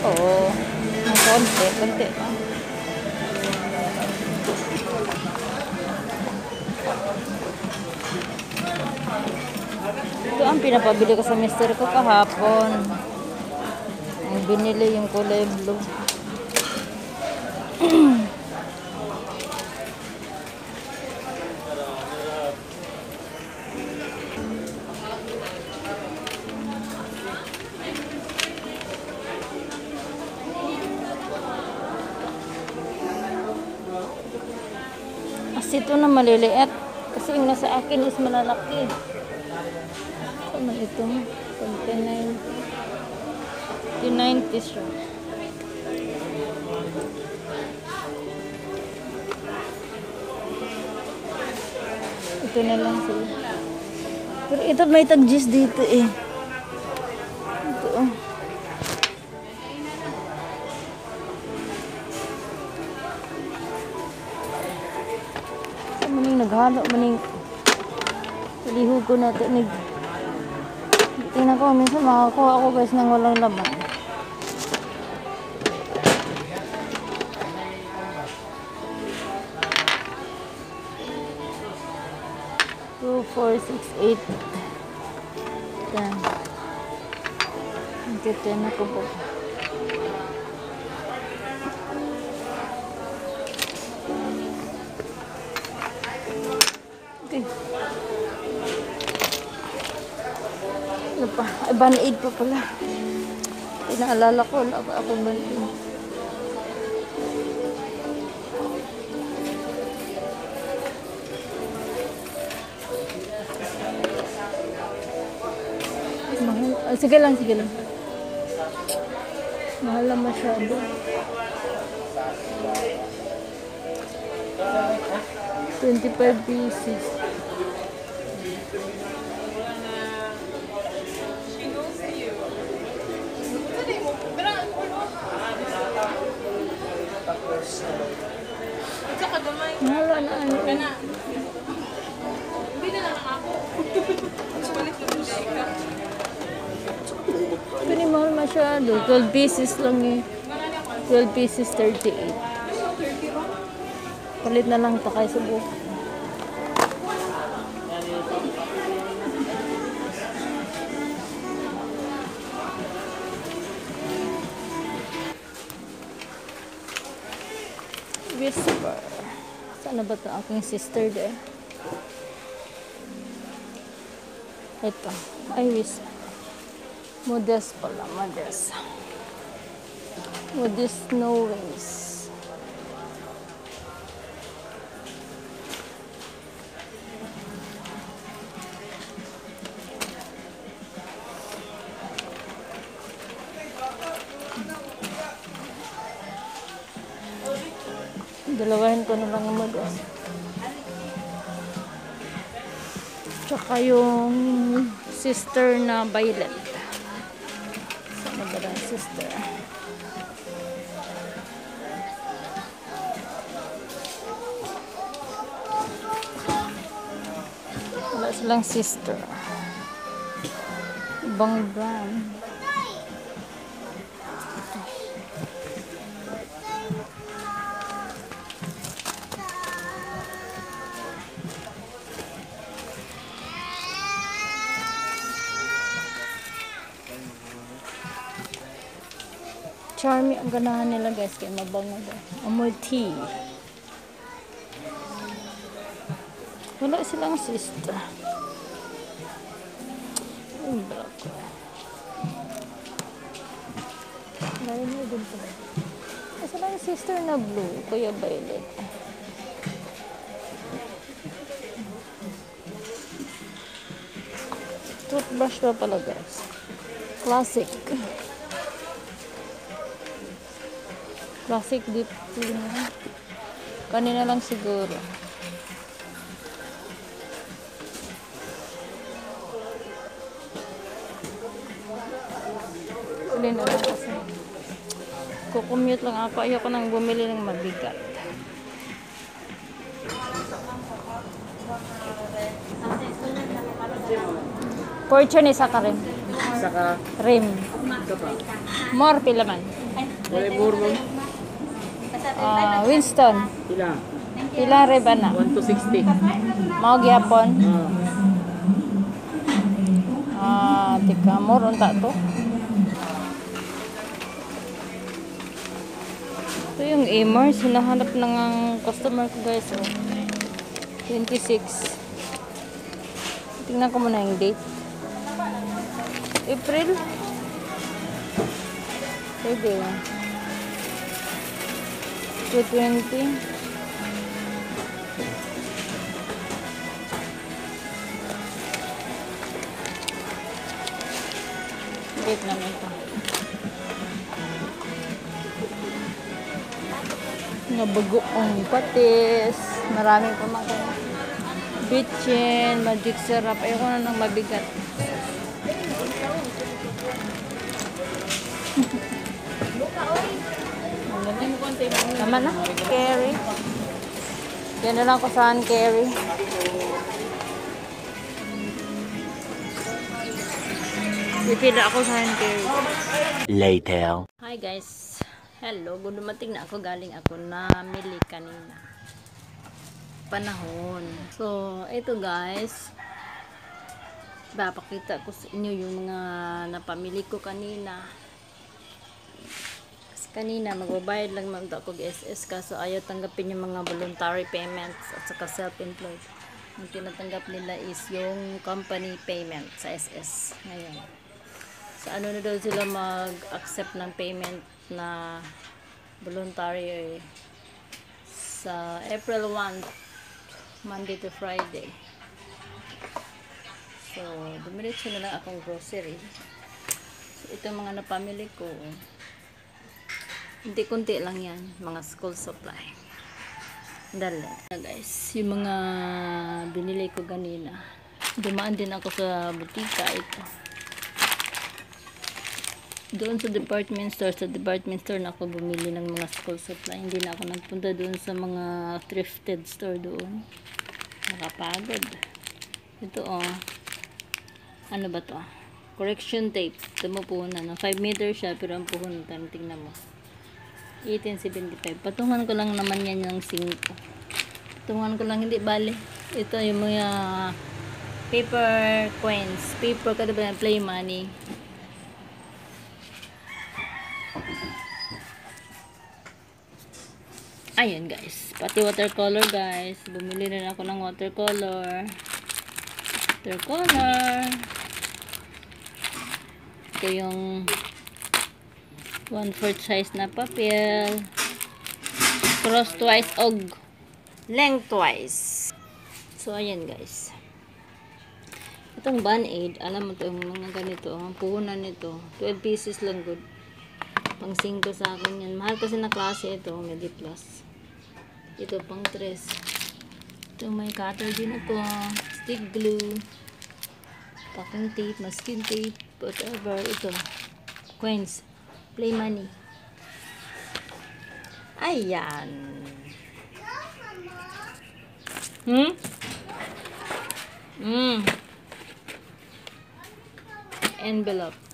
Oo. Ang konti, konti pa. Ito ang pinapabili ko sa mister ko kahapon. Ang binili yung kulay blue. Ito na maliliit. Kasi yung nasa akin is malalaki. Ano ito? 29. 90 siya. Ito na lang sila. Pero ito may tag-gis dito eh. Naghalo, maning palihog ko na ito. Nag... Tingnan ko, minsan makakuha ako guys ng walang laman. Two, four, six, eight, ten. Ang ten ako po. Band-aid pa pala. Ay, naalala ko. Wala pa akong band-aid. Sige lang, sige lang. Mahal na masyado. Twenty-five pieces. Mahal na ano. Pero mahal masyado. 12 pieces lang eh. 12 pieces, 38. Palit na lang takay sa buhok. Whisper. Sana ba ito aking sister de? Ito. Ay, whisper. Modest pala, modest. Modest snow wings. Dalawahin ko na lang ang modest. Tsaka yung sister na violet. Sana ba ang sister? Wala silang sister. Ibang brand. Charmy ang ganahan nila guys kaya mabango daw. Amoy tea. Wala silang sister. Yung black. Dahil mo din pala. Kasi lang sister na blue, kuya violet. Toothbrush pa pala guys. Classic. Classic deep cleaner. Kanina lang siguro. Uli na lang kasi. Kukumute lang ako. Ayoko nang bumili ng mabigat. Fortune isa ka rin. Saka, Rim. More pila man. Wala bourbon. Ah, Winston. Pila? Pila riba na? 1 to 60. Mao gyapon. Ah. Ah, tika mo ron ta to. Ito yung Amers, hinahanap na ng customer ko guys. Oh. 26. Tingnan ko muna yung date. April? Pwede. 220. Date naman ito. Nabagoong patis. Maraming pamakain. Bitchin, magic syrup. Ayoko na ng mabigat. Tama na. Carry. Yan na lang ko saan carry. Pipila ako sa hand carry. Later. Hi guys. Hello, good dumating na ako galing ako na mili kanina. Panahon. So, ito guys. Papakita ko sa inyo yung mga napamili ko kanina. Kanina magbabayad lang man ako SS kaso ayaw tanggapin yung mga voluntary payments at saka self-employed. Ang tinatanggap nila is yung company payment sa SS ngayon. Sa ano na daw sila mag-accept ng payment na voluntary sa April 1 Monday to Friday. So dumiretso na lang akong grocery. So ito mga napamili ko hindi kunti lang yan mga school supply dali guys yung mga binili ko ganina dumaan din ako sa butika ito doon sa department store, sa department store na ako bumili ng mga school supply. Hindi na ako nagpunta doon sa mga thrifted store doon. Nakapagod. Ito oh. Ano ba to? Correction tape. Ito mo puhunan. No? 5 meter siya pero ang puhunan. Tingnan mo. 1875. Patungan ko lang naman yan ng 5. Patungan ko lang. Hindi bali. Ito yung mga paper coins. Paper kada ba play money. Ayan guys. Pati watercolor guys. Bumili rin ako ng watercolor. Watercolor. Ito yung 1 4 size na papel. Cross twice og lengthwise. So ayan guys. Itong band-aid, alam mo to, yung mga ganito, ang puhunan nito, 12 pieces lang good. Pang 5 sa akin yan. Mahal kasi na klase ito, Medi Plus. Ito pang 3. Ito may cutter din ito. Stick glue. Packing tape, masking tape, whatever. Ito. Coins. Play money. Ayan. Hmm? Hmm. Envelope.